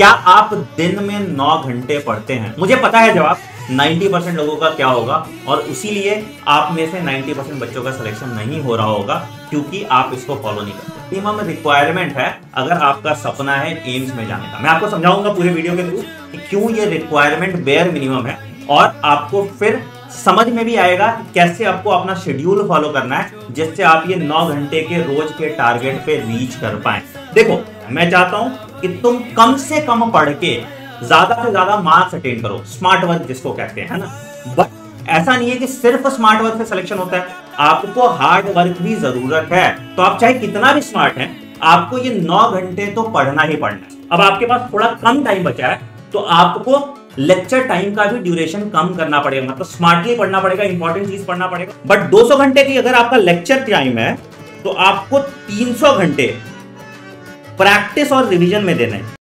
क्या आप दिन में नौ घंटे पढ़ते हैं? मुझे पता है जवाब 90 परसेंट लोगों का क्या होगा, और इसीलिए आप में से 90 परसेंट बच्चों का सिलेक्शन नहीं हो रहा होगा, क्योंकि आप इसको फॉलो नहीं करते। मिनिमम रिक्वायरमेंट है, अगर आपका सपना है एम्स में जाने का। मैं आपको समझाऊँगा पूरे वीडियो के थ्रू कि क्यों ये रिक्वायरमेंट बेयर मिनिमम है, और आपको फिर समझ में भी आएगा कैसे आपको अपना शेड्यूल फॉलो करना है, जिससे आप ये नौ घंटे के रोज के टारगेट पे रीच कर पाए। देखो, मैं चाहता हूँ कि तुम कम से कम पढ़ के ज़्यादा से ज़्यादा मार्क्स अटेन करो स्मार्ट वर्क जिसको कहते हैं ना? बट ऐसा नहीं है कि सिर्फ़ स्मार्ट वर्क से सिलेक्शन होता है। आपको हार्ड वर्क भी ज़रूरत है। तो आप चाहे कितना भी स्मार्ट है, आपको ये नौ घंटे तो पढ़ना ही पढ़ना है। अब आपके पास थोड़ा कम टाइम बचा है तो आपको लेक्चर टाइम का भी ड्यूरेशन कम करना पड़ेगा मतलब स्मार्टली पढ़ना पड़ेगा इंपॉर्टेंट चीज़ पढ़ना पड़ेगा। बट 200 घंटे की अगर आपका लेक्चर टाइम है तो आपको 300 घंटे प्रैक्टिस और रिवीजन में देना है।